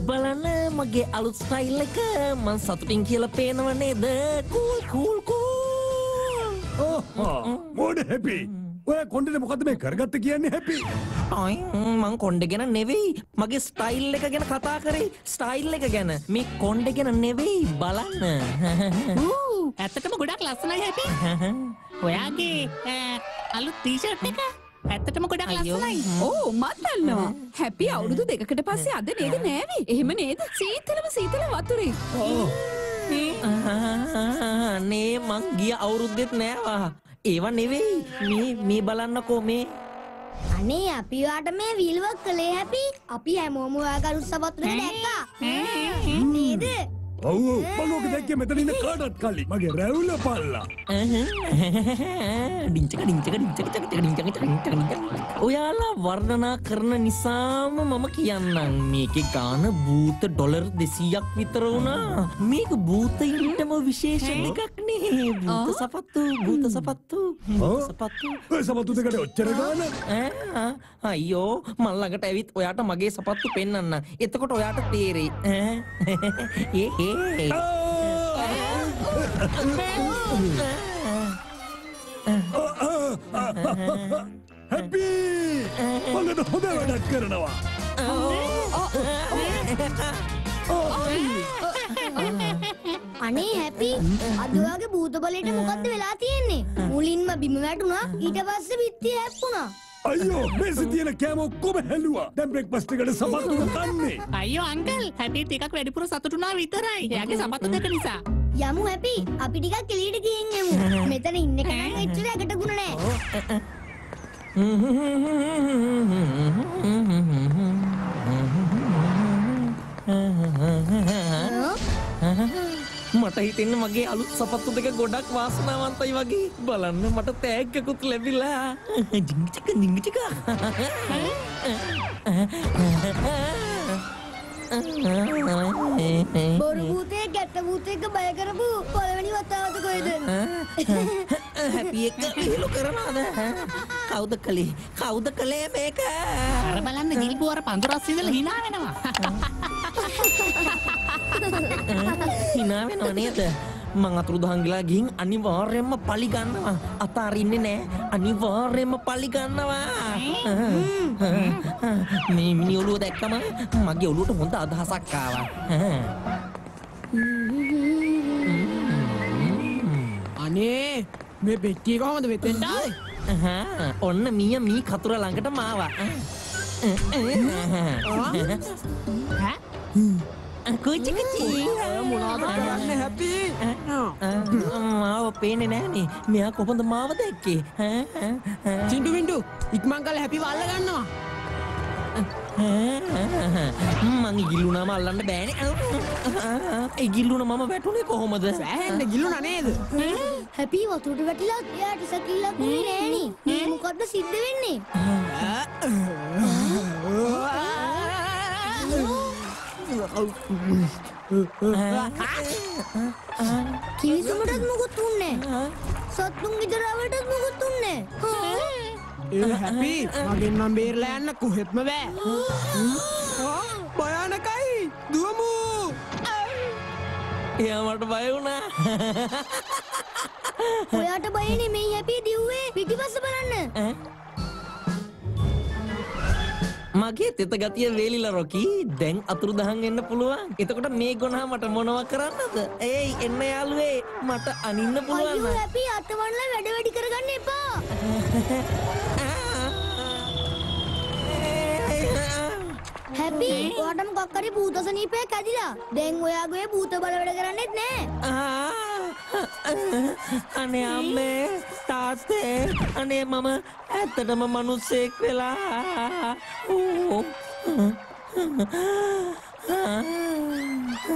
බලන්න මගේ අලුත් ස්ටයිල් එක මං සතුටින් කියලා පේනව නේද? කූල් කූල් කූල් මෝඩ හැපි ඔය කොන්ඩට මොකද මේ කරගත්ත කියන්නේ හැපි අයි මං කොන්්ඩ ගැන නෙවෙයි. මගේ ස්ටයිල් එක ගැන කතා කරේ. ස්ටයිල් එක ගැන. මේ කොන්්ඩ ගැන නෙවෙයි බලන්න. ඇත්තටම ගොඩක් ලස්සනයි හැපි ඔයාගේ අලුත් ටීෂර්ට් එක ඇත්තටම ගොඩක්. ලස්සනයි. ඕ මත් දන්නවා. හැපි අවුරුදු දෙකකට පස්සේ අද නේද නෑවි? එහෙම නේද? සීතලම සීතල වතුරේ. නේ මං ගිය අවුරුද්දෙත් නෑවා ඒවා නෙවෙයි මේ මේ බලන්නකෝ මේ අනේ අපි වාට මේ විල්වක් කළේ හැපි. අපි හැමෝම ඔයාගරු සපත්තුක දැක්කා. නේද ඔව් බලෝක දැක්කේ මෙතන ඉන්න කාටත් කල්ලි මගේ රැවුල පල්ලා ඩිංචක ඩිංචක ඩිංචක චක චක ඩිංචක චක ඩිංචක ඩිංචක ඔයාලා වර්ණනා කරන නිසාම මම කියන්නම් මේකේ ගාන භූත ඩොලර් දෙසීයක් විතර වුණා මේක භූතයින්ටම විශේෂ එකක් නේ භූත සපත්තු භූත සපත්තු සපත්තු ඔය සමතු දෙකට ඔච්චර ගාන ඈ, අයියෝ මල් ළඟට ඇවිත් ඔයාට මගේ සපත්තු පෙන්වන්න එතකොට ඔයාට තේරෙයි ඈ. ඒ ඒ හැපි මඟද හොඳ වැඩක් කරනවා අනේ හැපි අදවාගේ භූත බලයට මොකක්ද වෙලා තියෙන්නේ? මුලින්ම බිම වැටුණා ඊට පස්සේ බිත්තිය හැප්පුණා අයියෝ මේ සිතියන කෑම ඔක්කොම හැලුවා දැන් බ්‍රෙක් පස්ටිකට සමත්තුක කන්නේ. අයියෝ අංකල් හැපි ටිකක් වැඩිපුර සතුටුනා විතරයි. එයාගේ සපත්තු දෙක නිසා. යමු හැපි. අපි ටිකක් එළියට ගිහින් යමු. මෙතන ඉන්න එක නම් එච්චර ඇකට ගුණ නෑ මට හිතෙන්න මගේ අලුත් සපත්තු දෙක ගොඩක් වාසනාවන්තයි වගේ. බලන්න මට තෑග්ගකුත් ලැබිලා. ජිංචක ජිංචක බොරු භූතය ගැට භූතයක බය කරපු පළවෙනි වතාවත කොයිද හැපි එක විහිළු කරනවාද? කවුද කළේ? කවුද කළේ මේක? අර බලන්න ගිල්පු අර පඳුරස් ඉඳලා hina වෙනවා හිනා වෙනව නේද මං අතුරුදහන් ගිලා ගිහින් අනිවාර්යෙන්ම පලි ගන්නවා අතාරින්නේ නෑ අනිවාර්යෙන්ම පලි ගන්නවා මේ මිනි ඔළුව දැක්කම මගේ ඔළුවට හොඳ අදහසක් ආවා අනේ මේ පෙට්ටිය කොහොමද මෙතෙන්ට ආවේ? ඔන්න මිය මී කතුර ළඟට මාවා කුචි කුචි. ඔය මොනවද කරන්නේ? හැපි? මාව පේන්නේ නෑනේ මෙයා කොහොමද මාව දැක්කේ? චින්ටු වින්ටු ඉක්මන් කරලා හැපිව අල්ල ගන්නවා. මං ඉගිල්ලුනාම අල්ලන්න බෑනේ. ඉගිල්ලුන මම වැටුනේ කොහොමද? සෑහෙන්න ගිලුණා නේද? හැපි වතුරට වැටිලා එයාට සැකිල්ලක් නෑනේ. මේ මොකද්ද සිද්ධ වෙන්නේ කිවිසුමටත් මොකුත් උන්නේ සත්තුන් ඉදරාවටත් මොකුත් උන්නේ ඒ හැපි. මගෙන් නම් බේරලා යන්න කොහෙත්ම බෑ. භයානකයි. දුවමු. එයා මට බය වුණා. ඔයාට බයනේ මේ හැපි දිව්වේ. පිටිපස්ස බලන්න මගේ තෙත ගතිය වේලිලා රොකී. දැන් අතුරු දහන් එන්න පුළුවන්. එතකොට මේ ගොනා මට මොනව කරන්නද? ඒයි එන්න යාළුවේ. මට අනින්න අයියෝ පුළුවන් හැපි අතවන්නලා වැඩ වැඩි කරගන්න එපා. හැපි. ඔයාට මොකක් හරි භූත සනීපයක් ඇදිලා. දැන් ඔයාගේ භූත බල වැඩ කරන්නෙත් නෑ අනේ අම්මේ තාත්තේ අනේ මම ඇත්තටම මනුස්සෙක් වෙලා.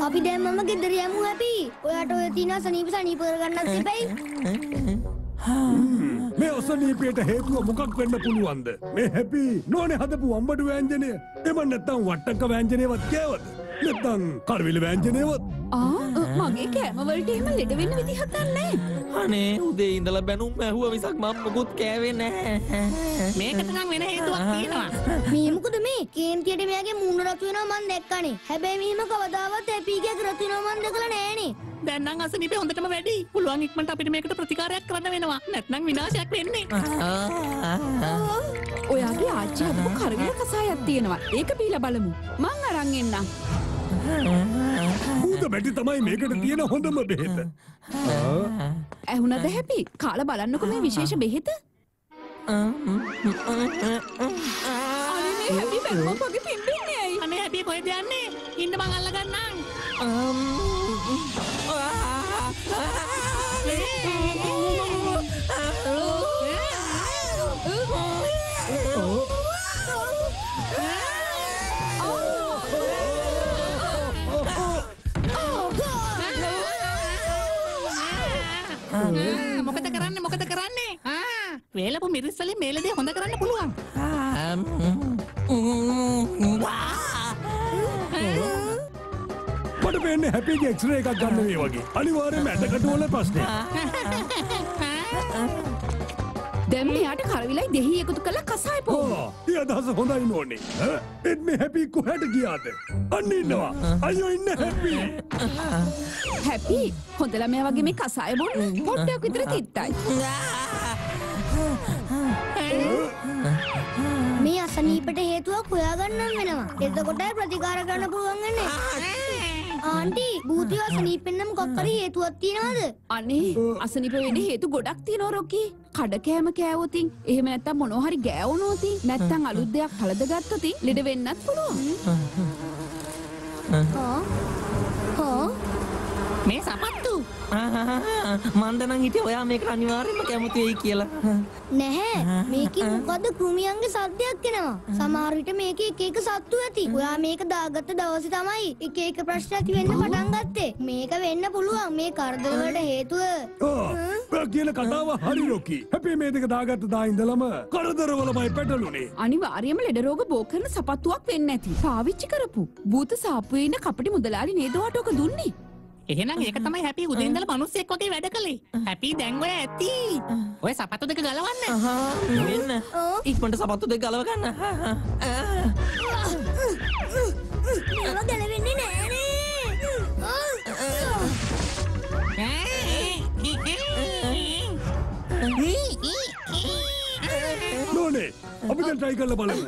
අපි දැන් මම ගෙදර යමු හැපි ඔයාට ඔය තියෙන සනීප සනීප කරගන්නත් එපයි. මේ ඔසනීපයට හේතුව මොකක් වෙන්න පුළුවන්ද? මේ හැපි නොනේ හදපු අම්බඩු වෑංජනය එම නැත්තම් වට්ටක්ක වෑංජනයවත් කෑවද? නැත්තම් කරවිල වෑංජනයවත් ආ මගේ කෑමවලට එහෙම ලෙඩ වෙන්න විදිහක් නැහැ. අනේ උදේ ඉඳලා බැනුම් ඇහුව මිසක් මම මොකුත් කෑවේ නැහැ. මේකට නම් වෙන හේතුවක් තියෙනවා මේ මොකද මේ කේන්තියට මෙයාගේ මූණ රතු වෙනවා මන් දැක්කනේ. හැබැයි මෙහිම කවදාවත් හැපීගේ රතු වෙනවා මන් දැකලා නෑනේ. දැන් නම් අසනීපේ හොඳටම වැඩි පුළුවන් ඉක්මනට අපිට මේකට ප්‍රතිකාරයක් කරන්න වෙනවා නැත්නම් විනාශයක් වෙන්නේ ඔයාගේ ආච්චි හදපු කරවිල කසායක් තියෙනවා. ඒක බීලා බලමු. මං අරන් එන්නම්. භූත බැටි තමයි මේකට තියෙන හොඳම බෙහෙත. ඇහුණද හැපි? කාලා බලන්නකො මේ විශේෂ බෙහෙත. අනේ මේ හැපි බැලුවම වගේ පිම්බෙන්නේ ඇයි? අනේ හැබී කොහෙද යන්නේ ඉන්න මං අල්ලගන්නම් ආ, වේලපු මිරිස් වලින් මේ ලෙඩේ හොඳ කරන්න පුළුවන් මට පේන්නේ හැපිගේ එක්ස්රේ එකක් ගන්න මේ වගේ. අනිවාර්යයෙන්ම ඇටකටුවල ප්‍රශ්නයක්. දැන් මෙයාට කරවිලයි දෙහි එකතු කරලා කසාය පොව. ඕ, ඒ අදහස හොඳයි නෝනේ. ඒත් මේ හැපි කොහෙට ගියාද? අන්න ඉන්නවා. අයියෝ ඉන්න හැපි. හැපි හොඳ ළමයා වගේ මේ කසාය බොන්න පොඩ්ඩක් විතර තිත්තයි. හේතුවක් හොයාගන්නම වෙනවා. එතකොටයි ප්‍රතිකාර කරන්න පුළුවන් වෙන්නේ. ආන්ටි භූතිය අසනීපෙන්න මොකක් හරි හේතුවක් තියෙනවද? අනේ අසනීප වෙන්න හේතු ගොඩක් තියෙනවා රොකි. කඩ කෑම කෑවොතින් එහෙම නැත්තම් මොනවා හරි ගෑවුනොතින් නැත්තම් අලුත් දෙයක් හලද ගත්තොතින් ලෙඩ වෙන්නත් පුළුවන්. හා? හා? මේ සපත්තු මන්දනම් හිටිය ඔයා මේකට අනිවාර්යෙන්ම කැමති වෙයි කියලා. නැහැ. මේකෙන් මොකද කෘමියන්ගේ සද්දයක් එනවා. සමහර විට මේකේ එක එක සත්තු ඇති. ඔයා මේක දාගත්ත දවසේ තමයි එක එක ප්‍රශ්න ඇති වෙන්න පටන් ගත්තේ. මේක වෙන්න පුළුවන්. මේ කරදර වලට හේතුව ඔයා කියන කතාව හරි රොකි. හැපි මේ දෙක දාගත්ත දා ඉඳලම කරදරවලමයි පැටළුනේ. අනිවාර්යයෙන්ම ලෙඩ රෝග බෝ කරන සපත්තුවක් වෙන්න ඇති. පාවිච්චි කරපු. භූත සාප්පුවේ ඉන්න කපටි මුදලාලි නේද ඔයාට ඔක දුන්නේ? එහෙනම් ඒක තමයි හැපි උදේ ඉඳලා මිනිස්සෙක් වගේ වැඩ කළේ. හැපි දැන් ඔය ඇති. ඔය සපත්තු දෙක ගලවන්න. වෙන්න. ඉක්මනට සපත්තු දෙක ගලව ගන්න. ඒවා ගැලවෙන්නේ නෑනේ. නෝනේ අපි දැන් try කරලා බලමු.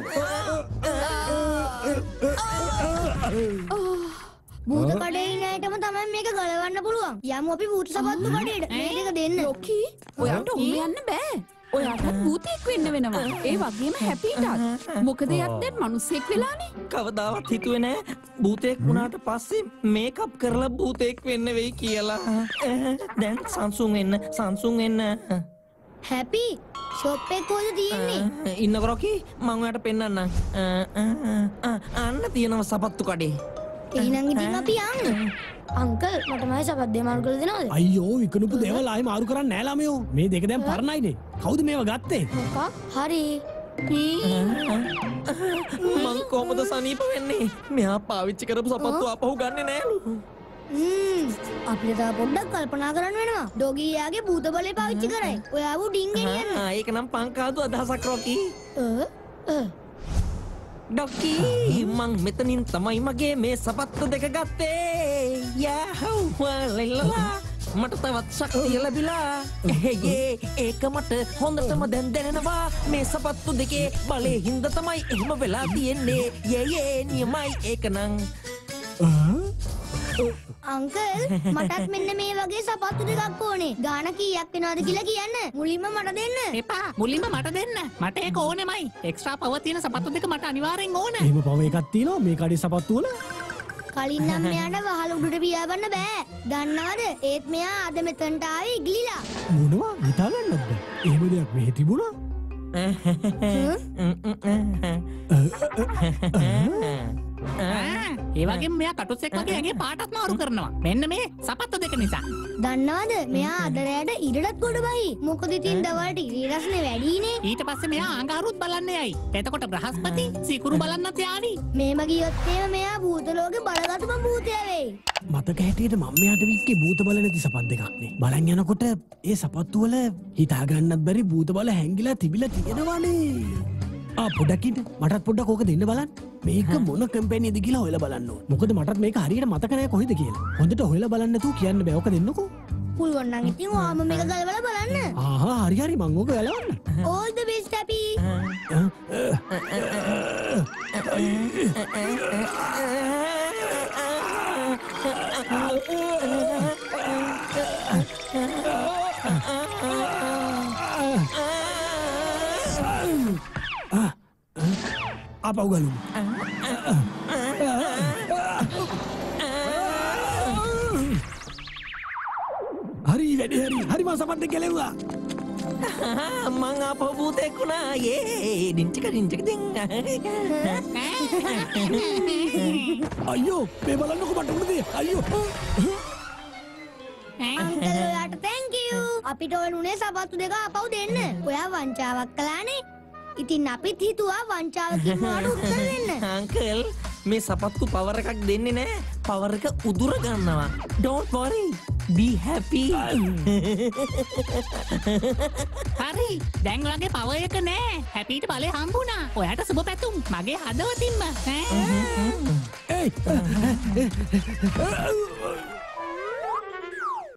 භූත කඩේ අයටම තමයි මේක ගලවන්න පුළුවන්. යමු අපි භූත සපත්තු කඩේට. මේ දෙක දෙන්න. රොකි ඔයාට ඔහොම යන්න බෑ. ඔයාටත් භූතයෙක් වෙන්න වෙනවා. ඒ වගේම හැපිටත්. මොකද එයත් දැන් මිනිස්සෙක් වෙලානේ. කවදාවත් හිතුවේ නෑ භූතයෙක් වුණාට පස්සේ මේකප් කරලා භූතයෙක් වෙන්න වෙයි කියලා. දැන් සංසුන් වෙන්න සංසුන් වෙන්න. හැපි ෂොප් එක කොහෙද තියෙන්නේ? ඉන්න රොකි මං ඔයාට පෙන්වන්නම්. අන්න තියෙනවා සපත්තු කඩේ. එහෙනම් ඉතින් අපි යන්න. අංකල් මට මයි සපත් දෙමාරු කරලා දෙනවද? අයියෝ විකනපු දේවල් ආයෙ මාරු කරන්න නෑ ළමයෝ. මේ දෙක දැන් පරණයිනේ. කවුද මේවා ගත්තේ? මොකක්? හරි. මං කොහොමද සනීප වෙන්නේ? මෙයා පාවිච්චි කරපු සපත්තු ආපහු ගන්නෙ නෑලු. අපිට පොඩ්ඩක් කල්පනා කරන්න වෙනවා. ඩොගී යාගේ භූත බලය පාවිච්චි කරයි. ඔයාව උඩින් ගෙනියන්න. ආ, ඒක නම් පංකාදු අදහසක් රොකි. අ අ ඩොක්කී මං මෙතනින් තමයි මගේ මේ සපත්තු දෙක ගත්තේ යහව් වලෙල්ලලා මට තවත් ශක්තිය ලැබිලා එහෙයේ ඒක මට හොඳටම දැන් දැනෙනවා මේ සපත්තු දෙකේ බලේ හින්ද තමයි එහෙම වෙලා තියෙන්නේ යයේ නියමයි ඒකනං අංකල් මටත් මෙන්න මේ වගේ සපත්තු දෙකක් ඕනේ. ගාන කීයක් වෙනවද කියලා කියන්න. මුලින්ම මට දෙන්න. එපා මුලින්ම මට දෙන්න මට ඒක ඕනෙමයි එක්ස්ට්‍රා පව තියෙන සපත්තු දෙක මට අනිවාර්යෙන් ඕන එහෙම පව එකක් තියෙනවා මේ කඩේ සපත්තු වල. කලින් නම් මෙයාට වහල උඩට පියාඹන්න බෑ. දන්නවද? ඒත් මෙයා අද මෙතනට ආවේ ඉග්ලිලා. මොනවා හිතාගන්නද? එහෙම දෙයක් මෙහෙ තිබුණා? ඒවගේ මෙයා කටුස්සෙක් වගේ ඇගේ පාටත් මාරු කරනවා. මෙන්න මේ සපත්තු දෙක නිසා. දන්නවද? මෙයා අදරයට ඉරටත් ගොඩ බයි මොකද ඉතින් දවල්ට ඉරිරස්න වැඩීනේ ඊට පස්සේ මෙයා ආංගාරුත් බලන්න යයි. එතකොට බ්‍රහස්පති සිකුරු බලන්නත් යාවි. මේම ගියොත්තේම මෙයා භූතලෝක බලගතුම භූතයවෙයි මතක හැටියට මම්මයාට වික්කේ භූත බල නැති සපත් දෙකක්නේ. බලන් යනකොට ඒ සපත්තුවල හිතාගන්නත් බැරි භූත බල හැංගිලා තිබිල තියෙනවානේ පොඩකිට මටත් පොඩ්ඩ කෝක දෙන්න බලන්න. මේක මොන කම්පැනි ද කියලා හොල බලන්න මොකද මටත් මේක හරියට මතකනය කොහෙද කියලා. හොඳට හොල බලන්නතු කියන්න බැවක දෙන්නකෝ පුළුවන්නන් ඉතින් වාම මේක ගලවල බලන්න. ආහා හරිහරි මංගෝක ගලවන්න. ඕල්ද බෙස් අපි ආපව් ගලු හරි වැඩි හරි හරිම සපත්ත කෙලෙව්වා මං ආපහු භූතෙක් වුණා ඒ ඩිංචික ඩිංචික දෙන්න අයියෝ මේ බලන්නක මට උනදේ අයියෝ අංකල් ඔයාට තැංකූ අපිට ඔලුනේ සපත්තු දෙක අපව් දෙන්න ඔයා වංචාවක් කලානේ ඉතින් අපිත් හිතුවා වංචාවකින් මාඩු උත්තර දෙන්න. අංකල් මේ සපත්තු පවර එකක් දෙන්නේ නෑ. පවර එක උදුර ගන්නවා. Don't worry. Be happy. හරි. දැන් වගේ පව එක නෑ. හැපිට බලය හම්බුණා. ඔයාට සුබ පැතුම්. මගේ හදවතින්ම. ඈ.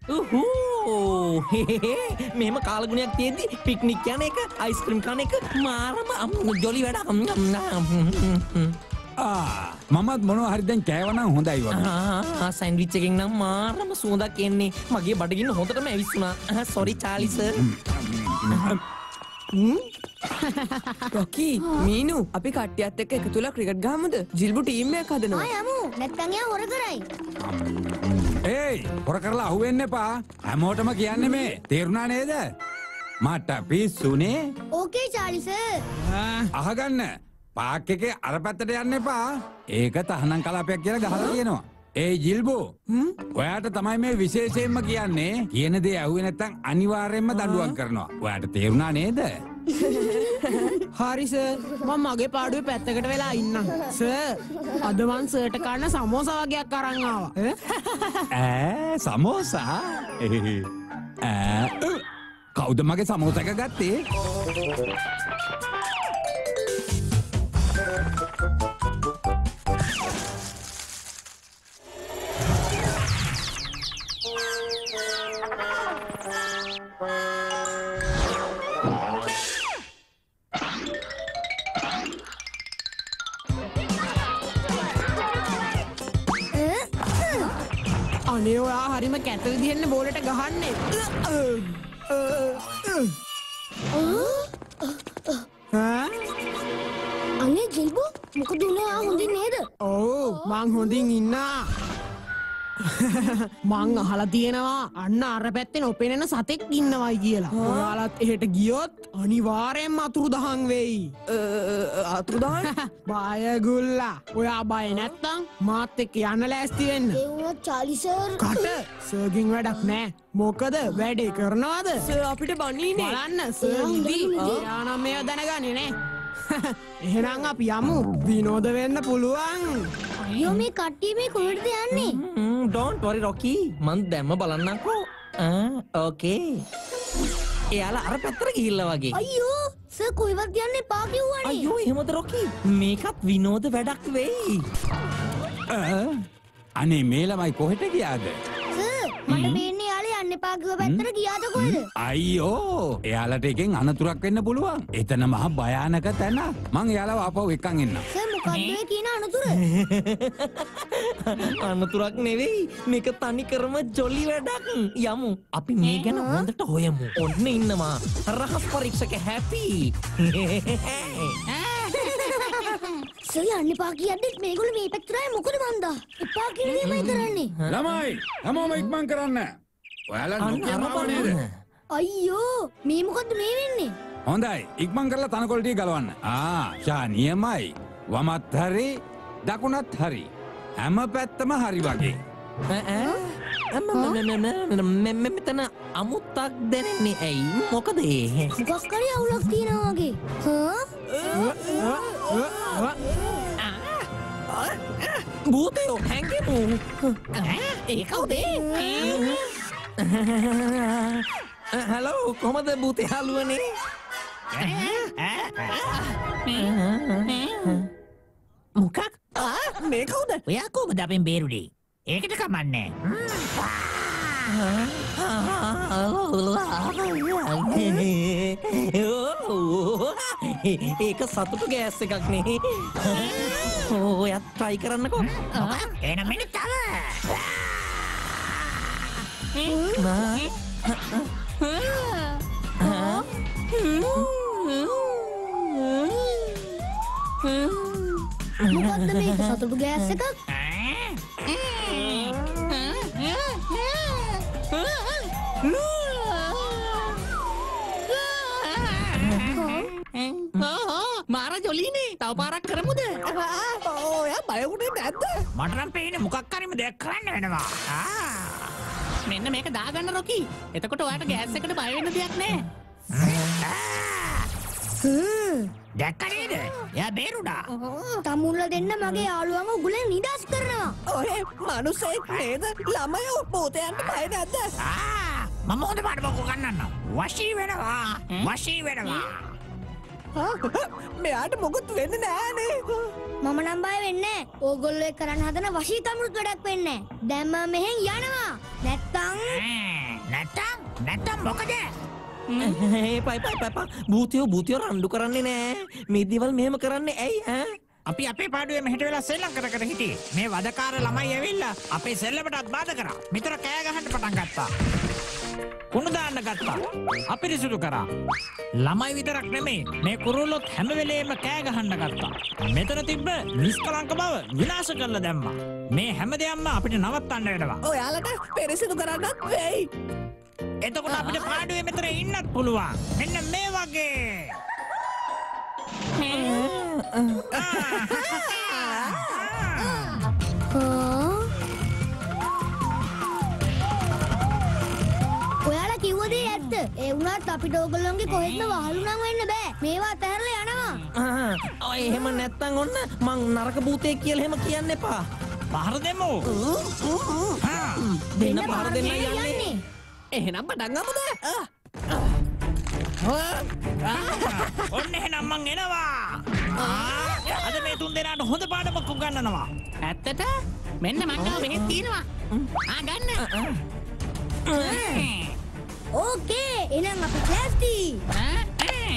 උහූ මෙම කාලගුණයක් තියද්දි පික්නික් යන එක අයිස්ක්‍රීම් කන එක මාරම අම් ජොලි වැඩ අම් අම් අම්. ආ, මමත් මොනවා හරි දැන් කෑවනම් හොඳයි වගේ. ආ සැන්ඩ්විච් එකෙන් නම් මාරම සුවඳක් එන්නේ. මගේ බඩගින්න හොඳටම ඇවිස්සුනා sorry Charlie sir Rocky Meenu අපි කට්ටියත් එක්ක එකතු වෙලා ක්‍රිකට් ගහමුද? ජිල්බු ටීම් එකක් හදනවා. ආ යමු. නැත්තං එයා හොර කරයි ඒයි, හොර කරලා අහුවෙන්න එපා. හැමෝටම කියන්නේ මේ. තේරුණා නේද? මට පිස්සුනේ. ඕකේ චාලි සර් අහගන්න. පාක් එකේ අර පැත්තට යන්න එපා. ඒක තහනම් කලාපයක් කියලා ගහලා තියෙනවා. ඒ ජිල්බෝ ඔයාට තමයි මේ විශේෂයෙන්ම කියන්නේ කියන දේ ඇහුවේ නැත්තම් අනිවාර්යෙන්ම දඬුවම් කරනවා. ඔයාට තේරුණා නේද? හරිස මං මගේ පාඩුවේ පැත්තකට වෙලා ඉන්න ස අදවන් සට කන්න සමෝසා වගේයක් කරංආව ඈ? සමෝසා? ඈ. කවුද මගේ සමෝසක ගත්තේ? අනේ ඔයා හරිම කැත විදිහෙන්න බෝලට ගහන්නේ. අනේ ජිල්බෝ මොකද උනේ ආ හොඳින් නේද? ඕ මං හොඳින් ඉන්නා. මං අහලා තියෙනවා අන්න අර පැත්තෙන් ඔපෙනෙන සතෙක් ඉන්නවයි කියලා. ඔයාලත් එහෙට ගියොත් අනිවාරයෙන් අතුරු දහන් වෙයි අතුරුදාන බයගුල්ලා. ඔයා බය නැත්තං මාත් එක්ක යන්න ලෑස්ති වෙන්න. ඒ වුණත් චාලි සර්. කට. සර්ගින් වැඩක් නෑ. මොකද වැඩේ කරනවාද? අපිට බන්නීනේ බලන්න සර්දි යානම් මෙය දැනගන්නේ නෑ. එහෙනම් අපි යමු. විනෝද වෙන්න පුළුවන් අයියෝ මේ කට්ටිය මේ කොහෙටද යන්නේ? ඩෝන්ට් worry රොකි මං දැම්ම බලන්නකෝ. ඕකේ එයාලා අර පැත්තර ගිහිල්ලා වගේ. අයියෝ සර් කොහෙවත් යන්න එපා කිව්වනේ. අයෝ එහෙමද රොකි මේකත් විනෝද වැඩක් වෙයි? අනේ මේ ළමයි කොහෙට ගියාද? සර් මට මේන්නේ යාලේ යන්න එපා කිව්ව පැත්තට ගියාද කොහෙද? අයියෝ එයාලට එකෙන් අනතුරක් වෙන්න පුළුවන්. එතන මහ භයානක තැන මං එයාලව ආපහු එක්කන් එන්න සර් මොකක්ද කියන අනතුර? අනතුරක් නෙවෙයි මේක තනි කරම ජොලි වැඩක්. යමු. අපි මේ ගැන හොඳට හොයමු. ඔන්න ඉන්නවා. රහස් පරීක්ෂක හැපි. සර් යන්න එපා කියද්දිත් මේගොල්ලෝ මේ පැත්තට ආයේ මොකද මන්දා? එපා කියන දේමයි කරන්නේ. ළමයි හැමෝම ඉක්මන් කරන්න. ඔයාලා නොකියම ආව නේද? අයියෝ මේ මොකද්ද මේ වෙන්නේ? හොඳයි ඉක්මන් කරලා තනකොළ ටික ගලවන්න. ආ ෂා නියමයි වමත් හරි දකුණත් හරි. හැම පැත්තම හරි වගේ. මෙතන අමුත්තක් දැනෙන්නේ ඇයි මොකද ඒ මොකක් කරි අවුලක් තියෙනවා වගේ හා භූතයෝ හැඟෙමු ඒ කවුදේ හැලෝ කොමද භූතය හලුවනේ මොකක්? මේ කවුද? ඔයා කෝමද අපෙන් බේරුඩේ ඒකට කමන්නේ. ඒක සතුටු ගෑස් එකක් නේ. ඔයත් ට්‍රයි කරන්නකෝ. එන මෙන්න තව සතුටු ගෑස් එකක් මාර ජොලීනේ තව පාරක් කරමුද? ඔයා බයවුණේ නැද්ද? මටනම් පේන මොකක් හරිම දෙයක් කරන්න වෙනවා. මෙන්න මේක දාගන්න රොකි. එතකොට ඔයාට ගෑස් එකට බය වෙන්න දෙයක් නෑ දැක්කනේද එයා බේරුණා. තමුල්ල දෙන්න මගේ යාළුවම උගුලෙන් නිදස් කරනවා. ඔය මනුසෙක් නේද? ළමයෝ පෝතයන්ට බය නැද්ද? ආ, මම හොඳ පාඩමක් උගන්නන්න වශී වෙනවා. වශී වෙනවා. මෙයාට මොකුත් වෙන්න නෑනේ මම නම් බය වෙන්නේ ඕගොල්ලෝ කරන්න හදන වශී කමරුත් වැඩක් වෙන්නේ දැන් මම මෙහෙන් යනවා. නැත්තම් නැත්තම් නැත්තම් මොකද පයි පයි පපා භූතයෝ භූතයෝ රණ්ඩු කරන්නේ නෑ. මේ දේවල් මෙහෙම කරන්නේ ඇයි ඈ? අපි අපේ පාඩුවේ මෙහෙට වෙලා සෙල්ලම් කර කර හිටියේ. මේ වදකාර ළමයි ඇවිල්ලා අපේ සෙල්ලමටත් බාධා කරා. මෙතන කෑ ගහන්න පටන් ගත්තා. කුණු දාන්න ගත්තා. අපිරිසුදු කරා. ළමයි විතරක් නෙමෙයි මේ කුරුල්ලොත් හැම වෙලේම කෑ ගහන්න ගත්තා. මෙතන තිබ්බ නිස්කලංක බව විනාශ කරලා දැම්මා. මේ හැම දෙයක්ම අපිට නවත්තන්න වෙනවා. ඔයාලට පෙරසිදු කරන්නත් වෙයි එතකොට අපිට පාඩුවේ මෙතන ඉන්නත් පුළුවන්. මෙන්න මේ වගේ. ඔයාලා කිව්වදේ ඇත්ත. ඒ වුණත් අපිට ඕගොල්ලොන්ගේ කොහෙත්ම වහලු නම් වෙන්න බෑ. මේවා අතහැරලා යනවා. ඔය එහෙම නැත්තං ඔන්න මං නරක භූතය කියල එහෙම කියන්න එපා. පහර දෙමු. දෙන්න පහර දෙන්න යන්නේ එහෙනම් පටන්ගමුද ඔන්න එහෙනම් මං එනවා. ආ, අද මේ තුන් දෙනාට හොඳ පාඩමක් උගන්වනවා. ඇත්තට? මෙන්න මංගව බෙහෙත් තියෙනවා. ආ ගන්න. ඕකේ. එහෙනම් අපි ක්ලාස්ටි අඩේ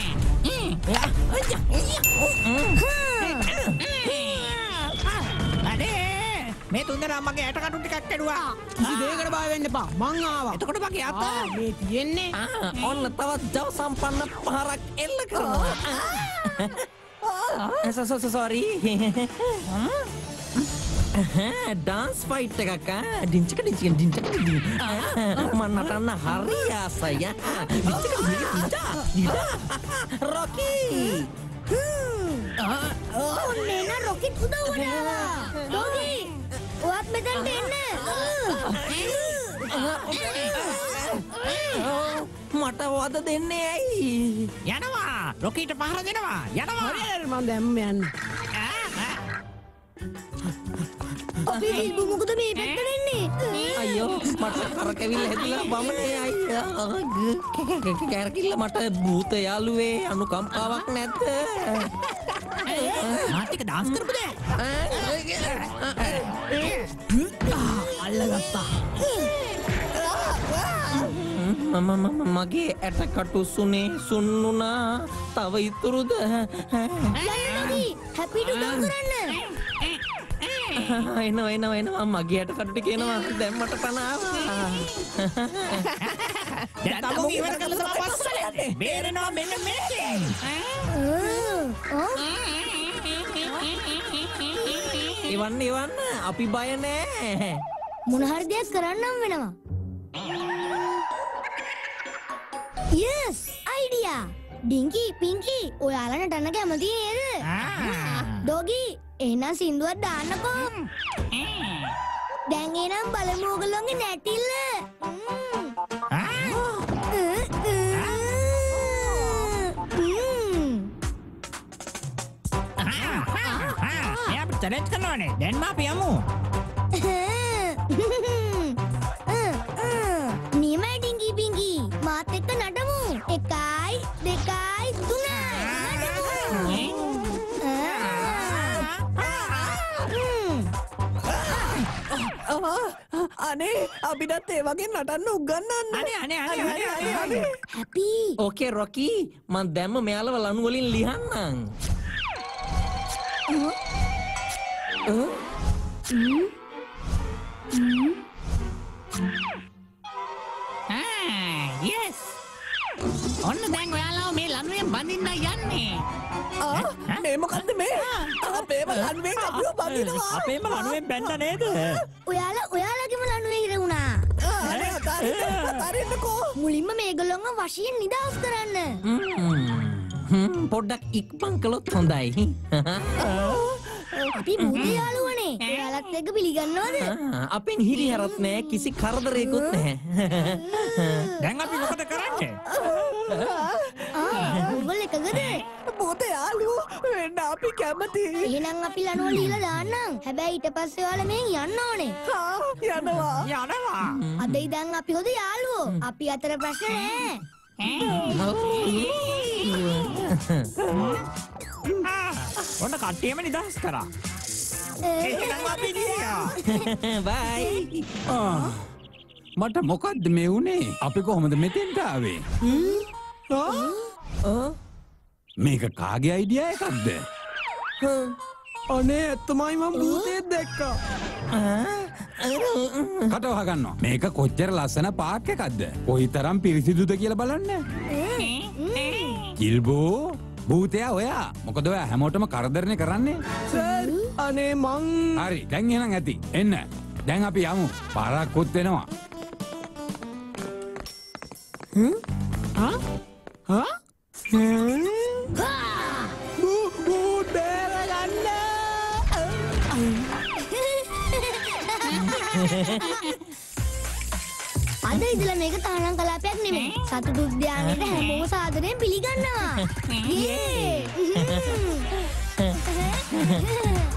මේ තුන් දෙනා මගේ ඇට කටු ටිකක් කැඩුවා කිසි දේකට බය වෙන්න එපා. මං ආවා. එතකොට මගේ අත ආ, මේ තියෙන්නේ. ආ, ඔන්න තවත් ජව සම්පන්න පහරක් එල්ල කරනවා. සොරී ඩාන්ස් ෆයිට් එකක් ඩිංචක ඩිංචක ඩිංචක මන් නටන්න හරි ආසය රොකී. ඔන්න එන රොකට් උදව්වට ආවා ඔයත් මෙතනට එන්න මට වද දෙන්නේ ඇයි? යනවා. රොකීට පහර දෙනවා. යනවා. හරියට මං දැම්ම යන්න අපි දිල්බු මොකද මේ පැත්තට එන්නේ? අයෝ මට කරකැවිල් හැදිලා බමනේ අයියා කැරකිල්ල මට භූත යාළුවේ අනුකම්පාවක් නැද්ද? මාතික ඩාන්ස් කරපුද අල්ලගත්තා මම මගේ ඇටකටු සුනේ සුන්නුනා. තව ඉතුරුද? හැපිට කරන්න එනවා එනවා එනවා. මගේ ඇටකටුට කියනවා. දැම්මට පනාවා දැන් තමුන් ඉවර තමයි පස්සට බේරෙනවා මෙන්න මේකෙන් එවන්න එවන්න. අපි බය නෑ මොන හරි දෙයක් කරන්නම් වෙනවා. යස් අයිඩියා ඩිංකි පිංකි ඔයාලා නටන්න කැමති නේද? ඩෝගි එහෙනම් සින්දුවක් දාන්නකෝ. දැන් එනම් බලමු ඕගොල්ලෝගේ නැටිල්ල. එයා චලෙන්ජ් කරනවානේ. දැන් මා අනේ අපිටත් ඒ වගේ නටන්න උගන්නන්න. අනේ අනේ අනේ අනේ අනේ අනේ හැපි ඕකේ රොකී මන් දැම්ම මෙයාලව ලනු වලින් ලියන්නම් යස් ඔන්න දැන් ඔයාලා මේ ලනුවෙන් බඳින්න යන්නේ. මේ මොකක්ද මේ? අපේම ලන්ුවෙන් අපිව බඳිනවා. අපේම ලනුවෙන් බැන්න නේද? ඔයාලා අතාරින්නකෝ මුලින්ම මේගොල්ලොන්ව වශයෙන් නිදහස් කරන්න. පොඩ්ඩක් ඉක්මන් කළොත් හොඳයි. අපි බුදු යාළුවනේ. ඔයාලත් එක්ක පිළිගන්නවද? අපෙන් හිරි හැරත් නෑ. කිසි කරදරයකුත් නැහැ දැන් අපි මොකද කරන්නේ වෙන්න අපි කැමති. එහෙනම් අපි ලනුව ලියලා දාන්නම්. හැබැයි ඊට පස්සේ ඔයාලා මෙහෙන් යන්න ඕනේ. හා, යනවා. යනවා. අද ඉදන් අපි හොඳ යාළුවෝ. අපි අතර ප්‍රශ්න නෑ ඔන්න කට්ටියම නිදහස් කරා. එහෙනම් අපි ගියා. බයි ආ, මට මොකක්ද මේ වුණේ අපි කොහොමද මෙතෙන්ට ආවේ මේක කාගේ අයිඩිය එකක්ද? අනේ ඇත්තමයි මම භූතයෙක් දැක්කා. කටවහගන්න මේක කොච්චර ලස්සන පාක් එකක්ද? කොයි තරම් පිරිසිදුද කියල බලන්න. කිල්බෝ භූතයා ඔයා. මොකද ඔයා හැමෝටම කරදරණය කරන්නේ? අනේ මං. හරි දැන් එහෙනම් ඇති. එන්න. දැන් අපි යමු. පරක්කුත් වෙනවා. අද සතුටු උද්‍යානයේට හැමෝම සාදරයෙන් පිළිගන්නවා